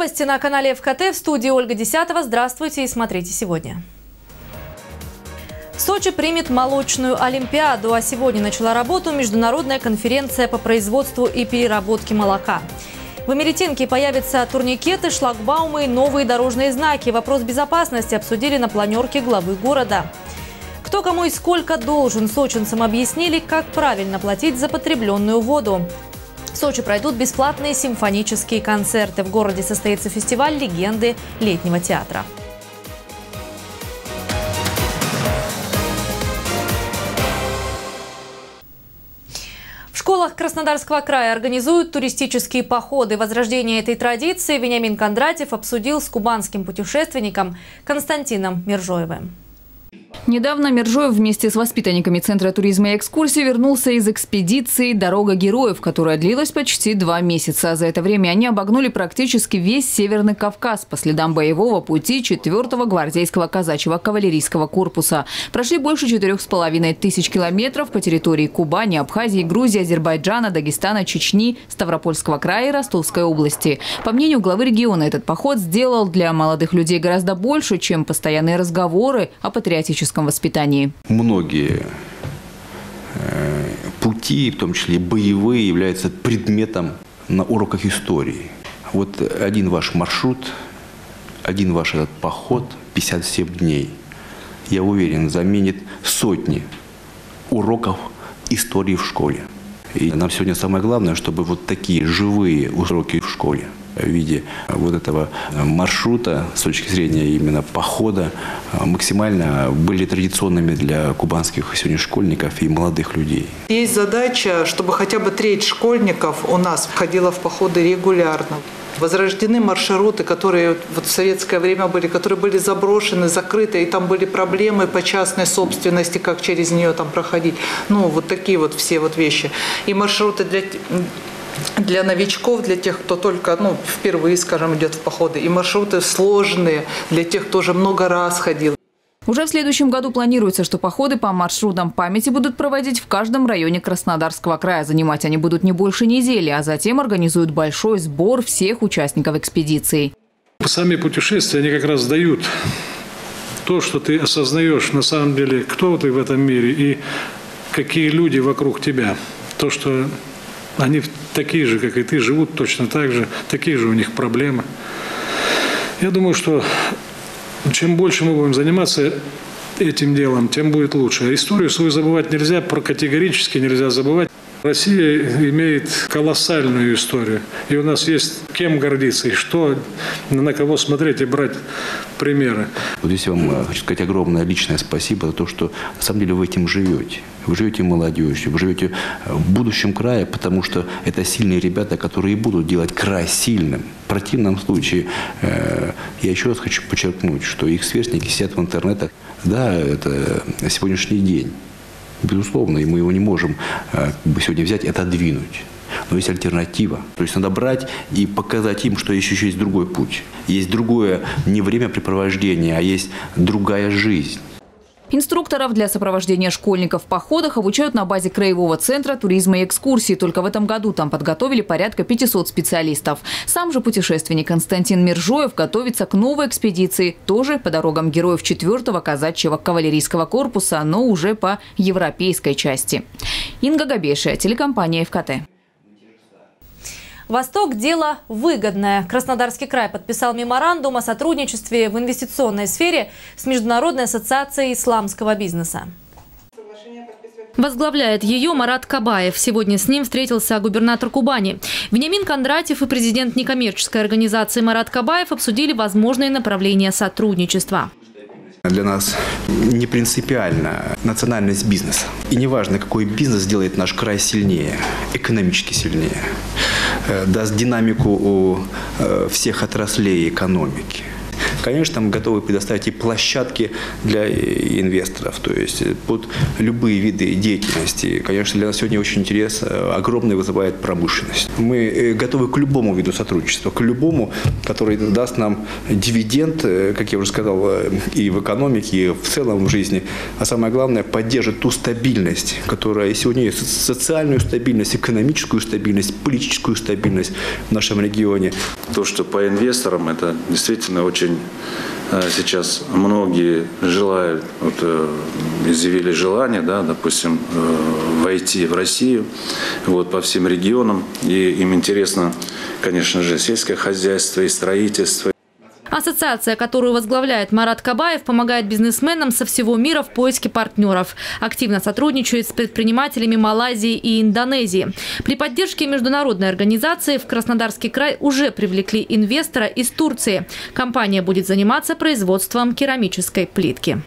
Новости на канале ФКТ. В студии Ольга Десятова. Здравствуйте и смотрите сегодня. Сочи примет молочную олимпиаду, а сегодня начала работу международная конференция по производству и переработке молока. В Америтинке появятся турникеты, шлагбаумы и новые дорожные знаки. Вопрос безопасности обсудили на планерке главы города. Кто кому и сколько должен, сочинцам объяснили, как правильно платить за потребленную воду. В Сочи пройдут бесплатные симфонические концерты. В городе состоится фестиваль «Легенды летнего театра». В школах Краснодарского края организуют туристические походы. Возрождение этой традиции Вениамин Кондратьев обсудил с кубанским путешественником Константином Миржоевым. Недавно Мержоев вместе с воспитанниками Центра туризма и экскурсий вернулся из экспедиции «Дорога героев», которая длилась почти два месяца. За это время они обогнули практически весь Северный Кавказ по следам боевого пути 4-го гвардейского казачьего кавалерийского корпуса. Прошли больше четырех с половиной тысяч километров по территории Кубани, Абхазии, Грузии, Азербайджана, Дагестана, Чечни, Ставропольского края и Ростовской области. По мнению главы региона, этот поход сделал для молодых людей гораздо больше, чем постоянные разговоры о патриотическом физическом воспитании. Многие э, пути, в том числе боевые, являются предметом на уроках истории. Вот один ваш маршрут, один ваш этот поход, 57 дней, я уверен, заменит сотни уроков истории в школе. И нам сегодня самое главное, чтобы вот такие живые уроки в школе – в виде вот этого маршрута с точки зрения именно похода максимально были традиционными для кубанских сегодня школьников и молодых людей. Есть задача, чтобы хотя бы треть школьников у нас входила в походы регулярно. Возрождены маршруты, которые вот в советское время были, которые были заброшены, закрыты, и там были проблемы по частной собственности, как через нее там проходить. Ну, вот такие вот все вот вещи. И маршруты для для новичков, для тех, кто только ну, впервые, скажем, идет в походы. И маршруты сложные для тех, кто уже много раз ходил. Уже в следующем году планируется, что походы по маршрутам памяти будут проводить в каждом районе Краснодарского края. Занимать они будут не больше недели, а затем организуют большой сбор всех участников экспедиции. Сами путешествия, они как раз дают то, что ты осознаешь на самом деле, кто ты в этом мире и какие люди вокруг тебя. То, что они такие же, как и ты, живут точно так же, такие же у них проблемы. Я думаю, что чем больше мы будем заниматься этим делом, тем будет лучше. Историю свою забывать нельзя, про категорически нельзя забывать. Россия имеет колоссальную историю. И у нас есть кем гордиться, и что, на кого смотреть и брать примеры. Вот здесь вам э, хочу сказать огромное личное спасибо за то, что на самом деле вы этим живете. Вы живете молодежью, вы живете э, в будущем края, потому что это сильные ребята, которые будут делать край сильным. В противном случае, э, я еще раз хочу подчеркнуть, что их сверстники сидят в интернетах. Да, это сегодняшний день. Безусловно, и мы его не можем э, сегодня взять и отодвинуть. Но есть альтернатива. То есть надо брать и показать им, что еще есть другой путь. Есть другое не времяпрепровождение, а есть другая жизнь. Инструкторов для сопровождения школьников в походах обучают на базе Краевого центра туризма и экскурсий. Только в этом году там подготовили порядка 500 специалистов. Сам же путешественник Константин Миржоев готовится к новой экспедиции, тоже по дорогам героев 4-го казачьего кавалерийского корпуса, но уже по европейской части. Инга Габеша, телекомпания ФКТ. Восток – дело выгодное. Краснодарский край подписал меморандум о сотрудничестве в инвестиционной сфере с Международной ассоциацией исламского бизнеса. Возглавляет ее Марат Кабаев. Сегодня с ним встретился губернатор Кубани. Вениамин Кондратьев и президент некоммерческой организации Марат Кабаев обсудили возможные направления сотрудничества. Для нас не принципиально национальность бизнеса. И неважно, какой бизнес делает наш край сильнее, экономически сильнее, даст динамику у э, всех отраслей экономики. Конечно, мы готовы предоставить и площадки для инвесторов, то есть под любые виды деятельности. Конечно, для нас сегодня очень интерес огромный вызывает промышленность. Мы готовы к любому виду сотрудничества, к любому, который даст нам дивиденд, как я уже сказал, и в экономике, и в целом в жизни. А самое главное, поддержит ту стабильность, которая сегодня есть, социальную стабильность, экономическую стабильность, политическую стабильность в нашем регионе. То, что по инвесторам, это действительно очень э, сейчас многие желают, вот, э, изъявили желание, да, допустим, э, войти в Россию вот, по всем регионам. И им интересно, конечно же, сельское хозяйство и строительство. Ассоциация, которую возглавляет Марат Кабаев, помогает бизнесменам со всего мира в поиске партнеров. Активно сотрудничает с предпринимателями Малайзии и Индонезии. При поддержке международной организации в Краснодарский край уже привлекли инвестора из Турции. Компания будет заниматься производством керамической плитки.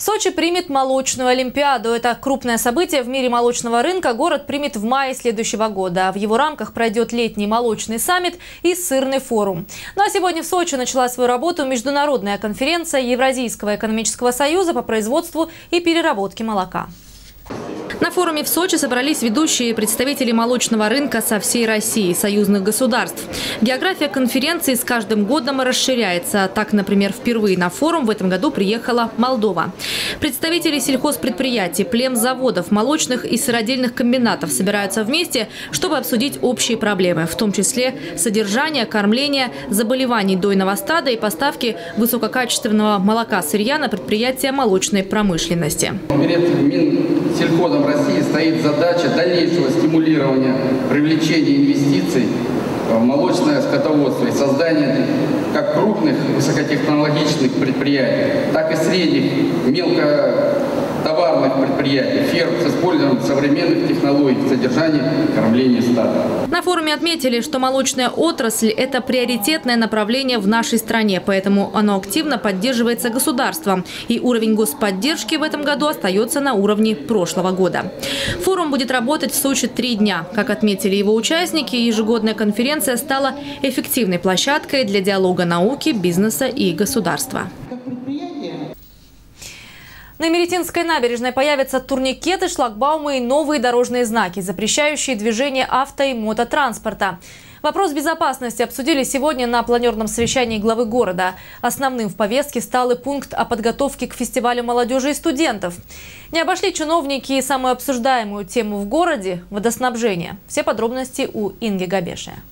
Сочи примет молочную Олимпиаду. Это крупное событие в мире молочного рынка. Город примет в мае следующего года. В его рамках пройдет летний молочный саммит и сырный форум. Ну а сегодня в Сочи начала свою работу международная конференция Евразийского экономического союза по производству и переработке молока. На форуме в Сочи собрались ведущие представители молочного рынка со всей России, союзных государств. География конференции с каждым годом расширяется. Так, например, впервые на форум в этом году приехала Молдова. Представители сельхозпредприятий, племзаводов, молочных и сыродельных комбинатов собираются вместе, чтобы обсудить общие проблемы, в том числе содержание, кормление, заболеваний дойного стада и поставки высококачественного молока сырья на предприятия молочной промышленности. Перед Минсельхозом России стоит задача дальнейшего стимулирования привлечения инвестиций в молочное скотоводство и создания как крупных высокотехнологичных предприятий, так и средних, мелко товарных предприятий, ферм с использованием современных технологий в содержании и кормлении стада. На форуме отметили, что молочная отрасль – это приоритетное направление в нашей стране, поэтому оно активно поддерживается государством. И уровень господдержки в этом году остается на уровне прошлого года. Форум будет работать в Сочи три дня. Как отметили его участники, ежегодная конференция стала эффективной площадкой для диалога науки, бизнеса и государства. На Меретинской набережной появятся турникеты, шлагбаумы и новые дорожные знаки, запрещающие движение авто и мототранспорта. Вопрос безопасности обсудили сегодня на планерном совещании главы города. Основным в повестке стал и пункт о подготовке к фестивалю молодежи и студентов. Не обошли чиновники и самую обсуждаемую тему в городе – водоснабжение. Все подробности у Инги Габешия.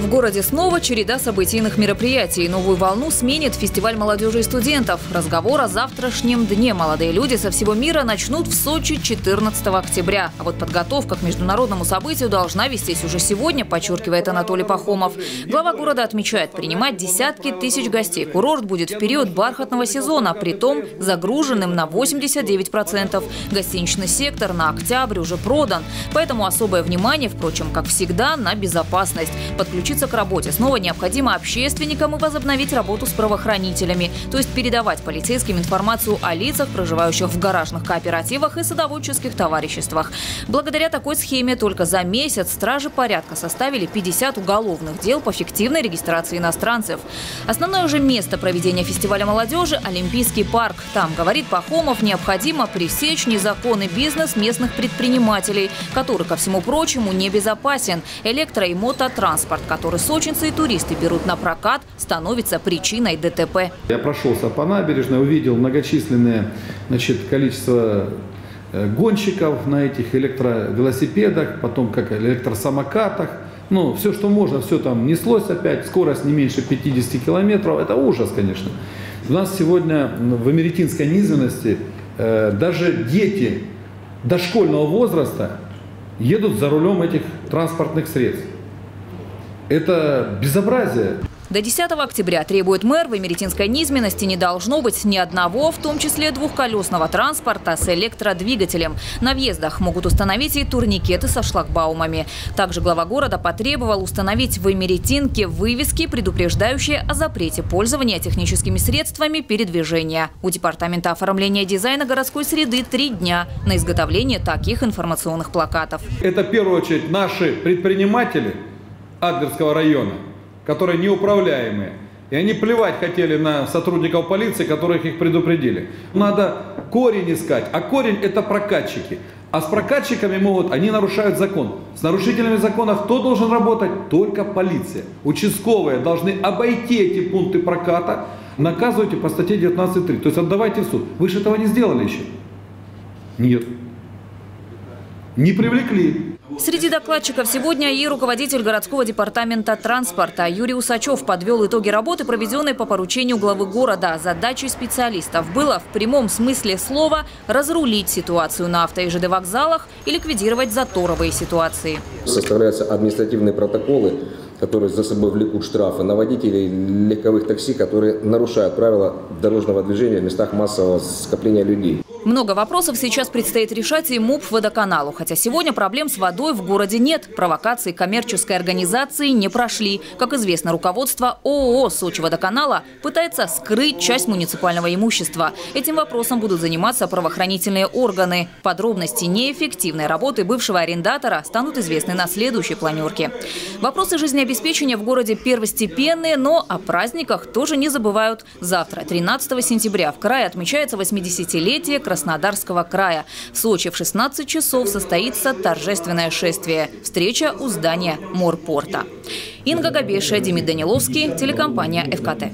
В городе снова череда событийных мероприятий. Новую волну сменит фестиваль молодежи и студентов. Разговор о завтрашнем дне молодые люди со всего мира начнут в Сочи 14 октября. А вот подготовка к международному событию должна вестись уже сегодня, подчеркивает Анатолий Пахомов. Глава города отмечает, принимать десятки тысяч гостей. Курорт будет в период бархатного сезона, при том загруженным на 89%. Гостиничный сектор на октябрь уже продан. Поэтому особое внимание, впрочем, как всегда, на безопасность. Подключение подключиться к работе снова необходимо общественникам и возобновить работу с правоохранителями, то есть передавать полицейским информацию о лицах, проживающих в гаражных кооперативах и садоводческих товариществах. Благодаря такой схеме только за месяц стражи порядка составили 50 уголовных дел по фиктивной регистрации иностранцев. Основное же место проведения фестиваля молодежи – Олимпийский парк. Там, говорит Пахомов, необходимо пресечь незаконный бизнес местных предпринимателей, который, ко всему прочему, небезопасен. Электро- и мототранспорт, который сочинцы и туристы берут на прокат, становится причиной ДТП. Я прошелся по набережной, увидел многочисленное значит, количество э, гонщиков на этих электровелосипедах, потом как электросамокатах. Ну, все, что можно, все там неслось опять, скорость не меньше 50 километров. Это ужас, конечно. У нас сегодня в Америтинской низменности э, даже дети дошкольного возраста едут за рулем этих транспортных средств. Это безобразие. До 10 октября, требует мэр, в Эмеретинской низменности не должно быть ни одного, в том числе двухколесного транспорта с электродвигателем. На въездах могут установить и турникеты со шлагбаумами. Также глава города потребовал установить в Эмеретинке вывески, предупреждающие о запрете пользования техническими средствами передвижения. У Департамента оформления дизайна городской среды три дня на изготовление таких информационных плакатов. Это в первую очередь наши предприниматели Адлерского района – которые неуправляемые, И они плевать хотели на сотрудников полиции, которых их предупредили. Надо корень искать. А корень это прокатчики. А с прокатчиками могут, они нарушают закон. С нарушителями закона кто должен работать? Только полиция. Участковые должны обойти эти пункты проката, наказывайте по статье 19.3. То есть отдавайте в суд. Вы же этого не сделали еще? Нет. Не привлекли. Среди докладчиков сегодня и руководитель городского департамента транспорта Юрий Усачев подвел итоги работы, проведенной по поручению главы города. Задачей специалистов было в прямом смысле слова разрулить ситуацию на авто и ЖД вокзалах и ликвидировать заторовые ситуации. Составляются административные протоколы, которые за собой влекут штрафы на водителей легковых такси, которые нарушают правила дорожного движения в местах массового скопления людей. Много вопросов сейчас предстоит решать и МУП водоканалу. Хотя сегодня проблем с водой в городе нет. Провокации коммерческой организации не прошли. Как известно, руководство ООО «Сочи водоканала» пытается скрыть часть муниципального имущества. Этим вопросом будут заниматься правоохранительные органы. Подробности неэффективной работы бывшего арендатора станут известны на следующей планерке. Вопросы жизнеобеспечения в городе первостепенные, но о праздниках тоже не забывают. Завтра, 13 сентября, в крае отмечается 80-летие Краснодарского края. В Сочи в 16 часов состоится торжественное шествие. Встреча у здания морпорта. Инга Габеша, Демид Даниловский, телекомпания «ФКТ».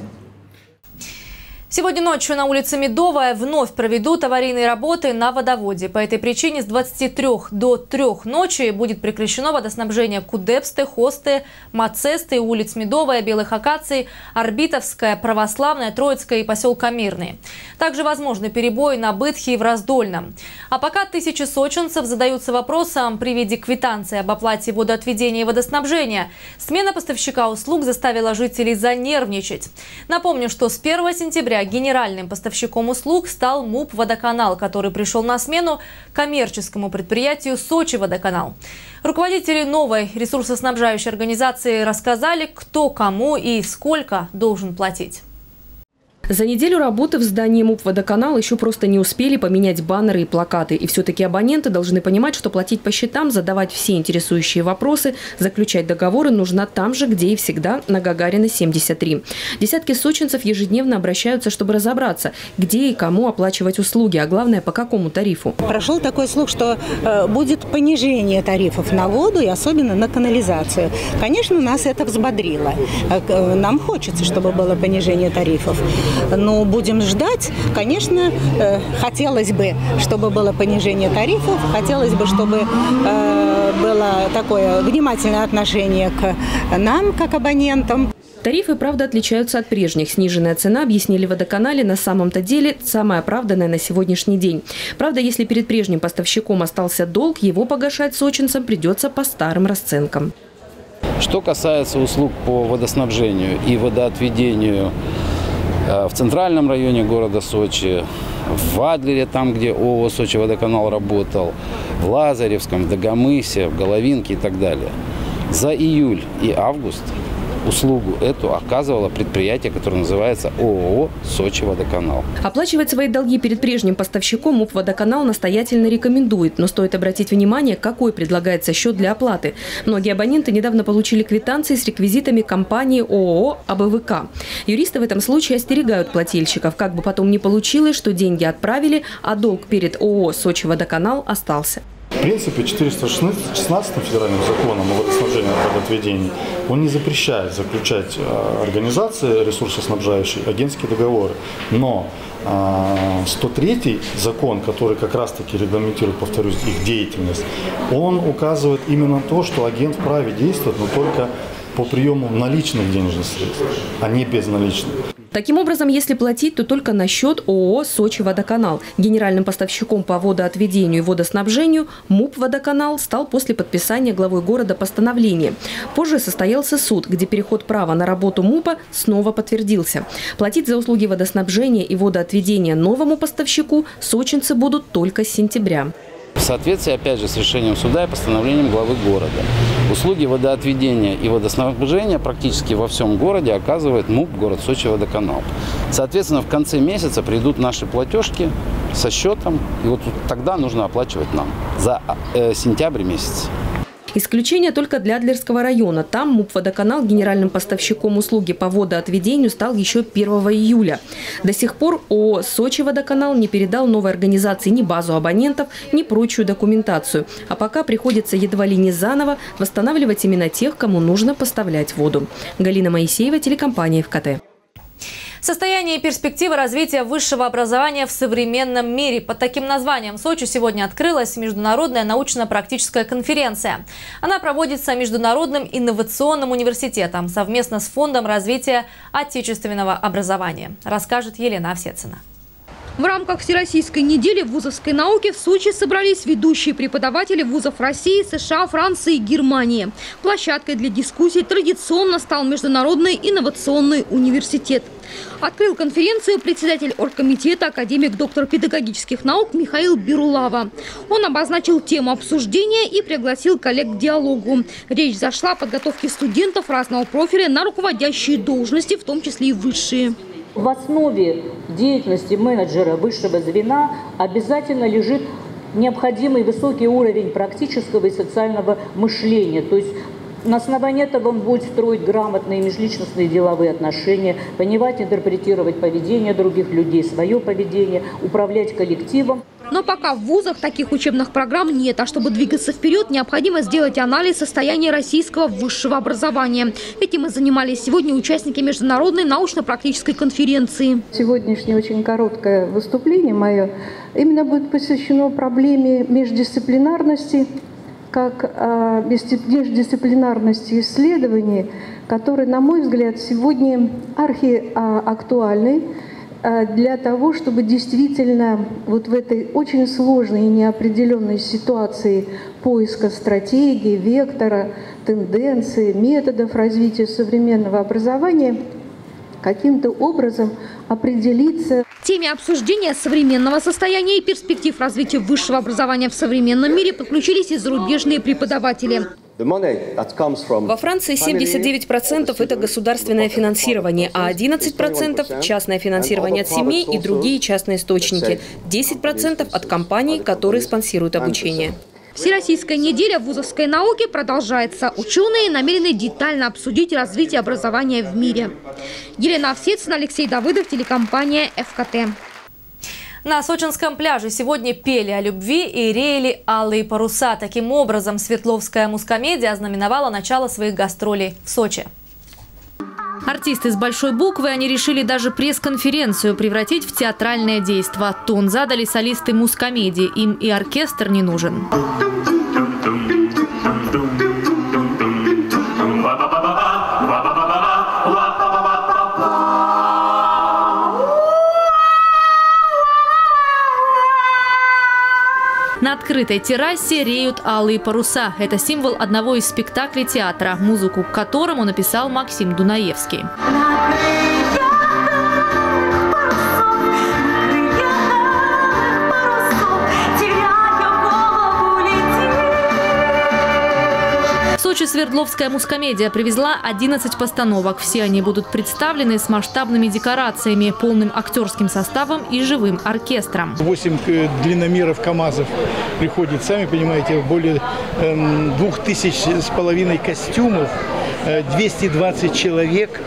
Сегодня ночью на улице Медовая вновь проведут аварийные работы на водоводе. По этой причине с 23 до 3 ночи будет прекращено водоснабжение Кудепсты, Хосты, Мацесты, улиц Медовая, Белых Акаций, Орбитовская, Православная, Троицкая и поселка Мирный. Также возможны перебои на Бытхе и в Раздольном. А пока тысячи сочинцев задаются вопросом при виде квитанции об оплате водоотведения и водоснабжения, смена поставщика услуг заставила жителей занервничать. Напомню, что с 1 сентября генеральным поставщиком услуг стал МУП «Водоканал», который пришел на смену коммерческому предприятию «Сочи Водоканал». Руководители новой ресурсоснабжающей организации рассказали, кто кому и сколько должен платить. За неделю работы в здании МУП «Водоканал» еще просто не успели поменять баннеры и плакаты. И все-таки абоненты должны понимать, что платить по счетам, задавать все интересующие вопросы, заключать договоры нужно там же, где и всегда, на Гагарина, 73. Десятки сочинцев ежедневно обращаются, чтобы разобраться, где и кому оплачивать услуги, а главное, по какому тарифу. Прошел такой слух, что э, будет понижение тарифов на воду и особенно на канализацию. Конечно, нас это взбодрило. Э, нам хочется, чтобы было понижение тарифов. Но будем ждать. Конечно, э, хотелось бы, чтобы было понижение тарифов, хотелось бы, чтобы э, было такое внимательное отношение к нам, как абонентам. Тарифы, правда, отличаются от прежних. Сниженная цена, объяснили водоканале, на самом-то деле самая оправданная на сегодняшний день. Правда, если перед прежним поставщиком остался долг, его погашать сочинцам придется по старым расценкам. Что касается услуг по водоснабжению и водоотведению в центральном районе города Сочи, в Адлере, там, где ООО «Сочи водоканал» работал, в Лазаревском, в Дагомысе, в Головинке и так далее. За июль и август услугу эту оказывало предприятие, которое называется ООО «Сочи водоканал». Оплачивать свои долги перед прежним поставщиком УП «Водоканал» настоятельно рекомендует, но стоит обратить внимание, какой предлагается счет для оплаты. Многие абоненты недавно получили квитанции с реквизитами компании ООО «АБВК». Юристы в этом случае остерегают плательщиков, как бы потом не получилось, что деньги отправили, а долг перед ООО «Сочи водоканал» остался. Принципе, 416 федеральным законом о водоснабжении и водоотведении он не запрещает заключать э, организации ресурсоснабжающие агентские договоры. Но 103 э, закон, который как раз-таки регламентирует, повторюсь, их деятельность, он указывает именно то, что агент вправе действовать, но только по приему наличных денежных средств, а не безналичных. Таким образом, если платить, то только на счет ООО «Сочи водоканал». Генеральным поставщиком по водоотведению и водоснабжению МУП «Водоканал» стал после подписания главой города постановления. Позже состоялся суд, где переход права на работу МУПа снова подтвердился. Платить за услуги водоснабжения и водоотведения новому поставщику сочинцы будут только с сентября в соответствии, опять же, с решением суда и постановлением главы города. Услуги водоотведения и водоснабжения практически во всем городе оказывает МУП город Сочи водоканал. Соответственно, в конце месяца придут наши платежки со счетом, и вот тогда нужно оплачивать нам за э, сентябрь месяц. Исключение только для Адлерского района. Там МУП «Водоканал» генеральным поставщиком услуги по водоотведению стал еще 1 июля. До сих пор ООО «Сочи водоканал» не передал новой организации ни базу абонентов, ни прочую документацию. А пока приходится едва ли не заново восстанавливать именно тех, кому нужно поставлять воду. Галина Моисеева, телекомпания ФКТ. Состояние и перспективы развития высшего образования в современном мире. Под таким названием в Сочи сегодня открылась международная научно-практическая конференция. Она проводится Международным инновационным университетом совместно с Фондом развития отечественного образования, расскажет Елена Овсецина. В рамках Всероссийской недели вузовской науки в Сочи собрались ведущие преподаватели вузов России, США, Франции и Германии. Площадкой для дискуссий традиционно стал Международный инновационный университет. Открыл конференцию председатель оргкомитета, академик, доктор педагогических наук Михаил Бирулава. Он обозначил тему обсуждения и пригласил коллег к диалогу. Речь зашла о подготовке студентов разного профиля на руководящие должности, в том числе и высшие. В основе деятельности менеджера высшего звена обязательно лежит необходимый высокий уровень практического и социального мышления. То есть на основании этого он будет строить грамотные межличностные деловые отношения, понимать, интерпретировать поведение других людей, свое поведение, управлять коллективом. Но пока в вузах таких учебных программ нет, а чтобы двигаться вперед, необходимо сделать анализ состояния российского высшего образования. Этим и занимались сегодня участники международной научно-практической конференции. Сегодняшнее очень короткое выступление мое именно будет посвящено проблеме междисциплинарности, как а, междисциплинарности исследований, которые, на мой взгляд, сегодня архиактуальны а, для того, чтобы действительно вот в этой очень сложной и неопределенной ситуации поиска стратегии, вектора, тенденции, методов развития современного образования каким-то образом определиться. теме обсуждения современного состояния и перспектив развития высшего образования в современном мире подключились и зарубежные преподаватели. Во Франции 79% это государственное финансирование, а 11% частное финансирование от семей и другие частные источники. 10% от компаний, которые спонсируют обучение. Всероссийская неделя вузовской науки продолжается. Ученые намерены детально обсудить развитие образования в мире. Елена Овсецина, Алексей Давыдов, телекомпания ФКТ. На сочинском пляже сегодня пели о любви и реяли алые паруса. Таким образом, Светловская мускомедия ознаменовала начало своих гастролей в Сочи. Артисты с большой буквы, они решили даже пресс-конференцию превратить в театральное действо. Тон задали солисты мускомедии, им и оркестр не нужен. На открытой террасе реют алые паруса. Это символ одного из спектаклей театра, музыку к которому написал Максим Дунаевский. Свердловская мускомедия привезла 11 постановок. Все они будут представлены с масштабными декорациями, полным актерским составом и живым оркестром. 8 э, длинномеров КАМАЗов приходит, сами понимаете, более эм, двух тысяч с половиной костюмов, 220 э, человек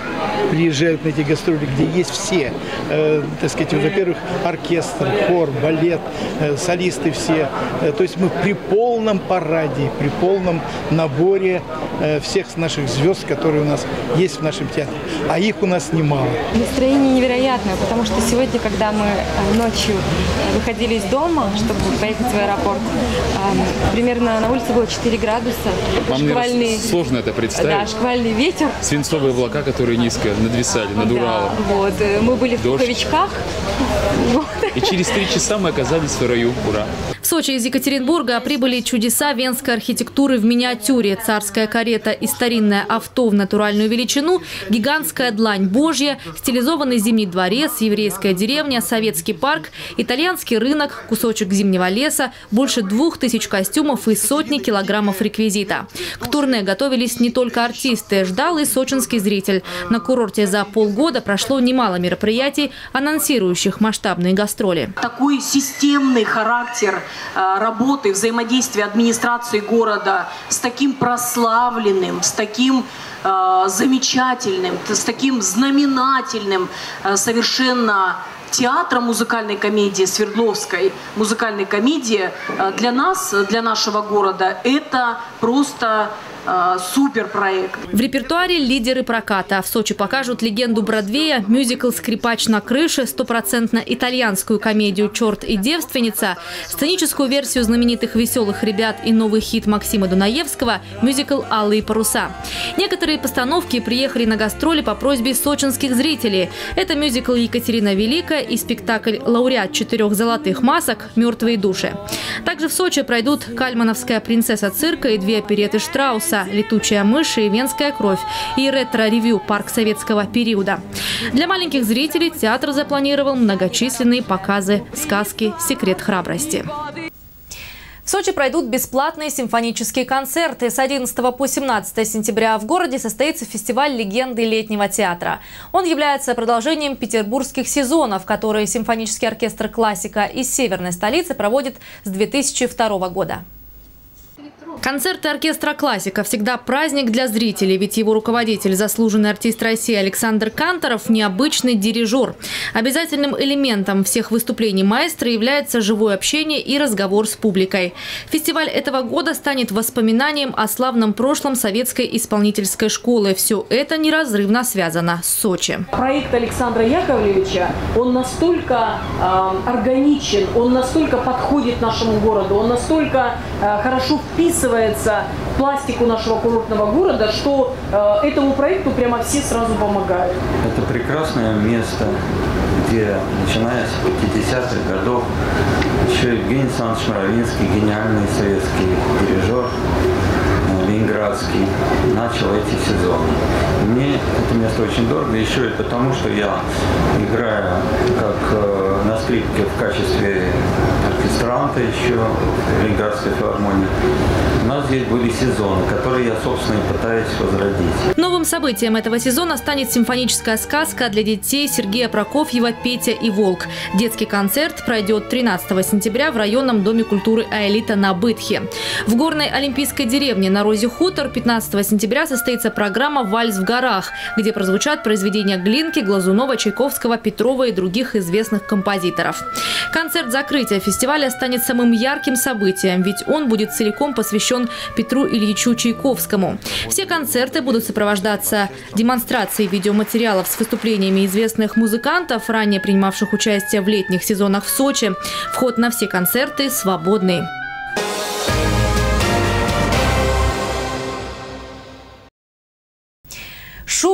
приезжают на эти гастроли, где есть все, э, так сказать, во-первых, оркестр, хор, балет, э, солисты все. Э, то есть мы при полном параде, при полном наборе э, всех наших звезд, которые у нас есть в нашем театре. А их у нас немало. Настроение невероятное, потому что сегодня, когда мы ночью выходили из дома, чтобы поехать в аэропорт, э, примерно на улице было 4 градуса. Вам, шквальный, сложно это представить. Да, шквальный ветер. Свинцовые облака, которые низко надвисали над Уралом. Да, вот. Э, мы были в Дождь. пуховичках. И через три часа мы оказались в раю. Ура! Сочи из Екатеринбурга прибыли чудеса венской архитектуры в миниатюре. Царская карета и старинное авто в натуральную величину, гигантская длань Божья, стилизованный зимний дворец, еврейская деревня, советский парк, итальянский рынок, кусочек зимнего леса, больше двух тысяч костюмов и сотни килограммов реквизита. К турне готовились не только артисты, ждал и сочинский зритель. На курорте за полгода прошло немало мероприятий, анонсирующих масштабные гастроли. Такой системный характер работы, взаимодействия администрации города с таким прославленным, с таким замечательным, с таким знаменательным совершенно театра музыкальной комедии Свердловской музыкальной комедии для нас, для нашего города, это просто э, супер проект. В репертуаре лидеры проката. В Сочи покажут легенду Бродвея, мюзикл «Скрипач на крыше», стопроцентно итальянскую комедию «Черт и девственница», сценическую версию знаменитых «Веселых ребят» и новый хит Максима Дунаевского, мюзикл «Алые паруса». Некоторые постановки приехали на гастроли по просьбе сочинских зрителей. Это мюзикл «Екатерина Великая» и спектакль «Лауреат четырех золотых масок. Мертвые души». Также в Сочи пройдут «Кальмановская принцесса цирка» и две опереты Штрауса «Летучая мышь» и «Венская кровь» и ретро-ревью «Парк советского периода». Для маленьких зрителей театр запланировал многочисленные показы сказки «Секрет храбрости». В Сочи пройдут бесплатные симфонические концерты. С 11 по 17 сентября в городе состоится фестиваль «Легенды летнего театра». Он является продолжением петербургских сезонов, которые симфонический оркестр «Классика» из северной столицы проводит с 2002 года. Концерты оркестра «Классика» всегда праздник для зрителей, ведь его руководитель, заслуженный артист России Александр Канторов – необычный дирижер. Обязательным элементом всех выступлений маэстро является живое общение и разговор с публикой. Фестиваль этого года станет воспоминанием о славном прошлом советской исполнительской школы. Все это неразрывно связано с Сочи. Проект Александра Яковлевича, он настолько э, органичен, он настолько подходит нашему городу, он настолько э, хорошо вписывается вписывается в пластику нашего курортного города, что э, этому проекту прямо все сразу помогают. Это прекрасное место, где, начиная с 50-х годов, еще Евгений Александрович Мравинский, гениальный советский дирижер, э, ленинградский, начал эти сезоны. Мне это место очень дорого, еще и потому, что я играю как э, на скрипке в качестве оркестранта еще в Ленинградской филармонии. У нас здесь были сезоны, которые я, собственно, и пытаюсь возродить. Новым событием этого сезона станет симфоническая сказка для детей Сергея Прокофьева «Петя и Волк». Детский концерт пройдет 13 сентября в районном доме культуры «Аэлита» на Бытхе. В горной олимпийской деревне на Розе Хутор 15 сентября состоится программа «Вальс в горах», где прозвучат произведения Глинки, Глазунова, Чайковского, Петрова и других известных композиторов. Концерт закрытия фестиваля станет самым ярким событием, ведь он будет целиком посвящен Петру Ильичу Чайковскому. Все концерты будут сопровождаться демонстрацией видеоматериалов с выступлениями известных музыкантов, ранее принимавших участие в летних сезонах в Сочи. Вход на все концерты свободный.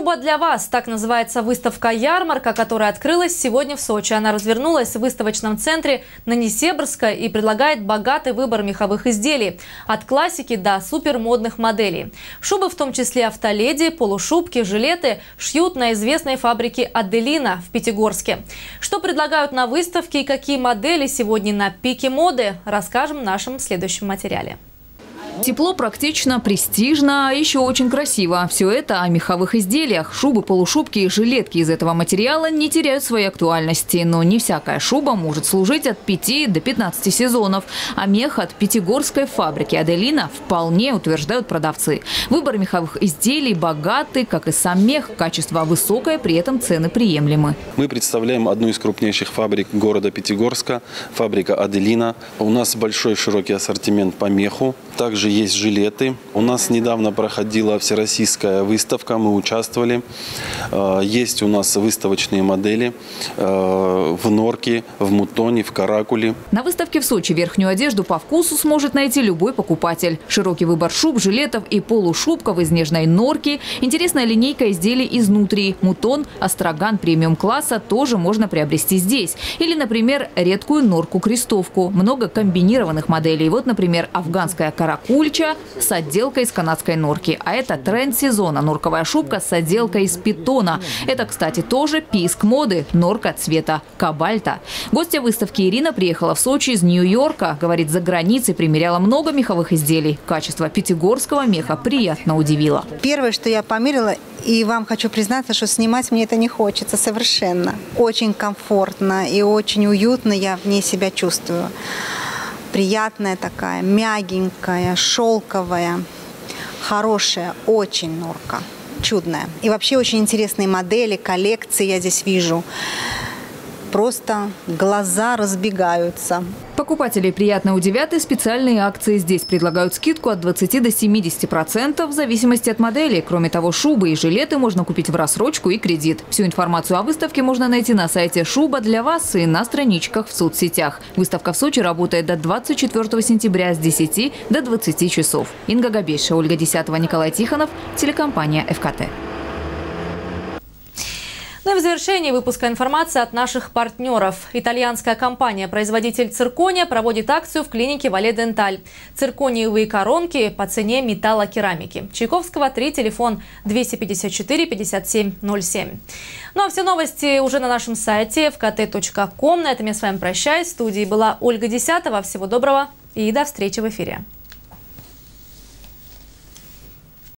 «Шуба для вас» – так называется выставка-ярмарка, которая открылась сегодня в Сочи. Она развернулась в выставочном центре на Несебрска и предлагает богатый выбор меховых изделий. От классики до супермодных моделей. Шубы, в том числе автоледи, полушубки, жилеты, шьют на известной фабрике «Аделина» в Пятигорске. Что предлагают на выставке и какие модели сегодня на пике моды, расскажем в нашем следующем материале. Тепло, практично, престижно, а еще очень красиво. Все это о меховых изделиях. Шубы, полушубки и жилетки из этого материала не теряют своей актуальности. Но не всякая шуба может служить от 5 до 15 сезонов. А мех от пятигорской фабрики «Аделина» вполне утверждают продавцы. Выбор меховых изделий богатый, как и сам мех. Качество высокое, при этом цены приемлемы. Мы представляем одну из крупнейших фабрик города Пятигорска, фабрика «Аделина». У нас большой широкий ассортимент по меху. Также есть жилеты. У нас недавно проходила всероссийская выставка, мы участвовали. Э, есть у нас выставочные модели э, в норке, в мутоне, в каракуле. На выставке в Сочи верхнюю одежду по вкусу сможет найти любой покупатель. Широкий выбор шуб, жилетов и полушубков из нежной норки. Интересная линейка изделий изнутри. Мутон, астраган премиум-класса тоже можно приобрести здесь. Или, например, редкую норку-крестовку. Много комбинированных моделей. Вот, например, афганская каракульча с отделкой из канадской норки. А это тренд сезона – норковая шубка с отделкой из питона. Это, кстати, тоже писк моды – норка цвета кабальта. Гостья выставки Ирина приехала в Сочи из Нью-Йорка. Говорит, за границей примеряла много меховых изделий. Качество пятигорского меха приятно удивило. Первое, что я померила, и вам хочу признаться, что снимать мне это не хочется совершенно. Очень комфортно и очень уютно я в ней себя чувствую. Приятная такая, мягенькая, шелковая, хорошая, очень норка, чудная. И вообще очень интересные модели, коллекции я здесь вижу просто глаза разбегаются. Покупателей приятно удивят и специальные акции. Здесь предлагают скидку от 20 до 70% в зависимости от модели. Кроме того, шубы и жилеты можно купить в рассрочку и кредит. Всю информацию о выставке можно найти на сайте «Шуба для вас» и на страничках в соцсетях. Выставка в Сочи работает до 24 сентября с 10 до 20 часов. Инга Габейша, Ольга Десятого, Николай Тихонов, телекомпания «ФКТ». Ну и в завершении выпуска информация от наших партнеров. Итальянская компания-производитель циркония проводит акцию в клинике Вале Денталь. Циркониевые коронки по цене металлокерамики. Чайковского 3, телефон 254 57 07. Ну а все новости уже на нашем сайте fkt.com. На этом я с вами прощаюсь. В студии была Ольга Десятова. Всего доброго и до встречи в эфире.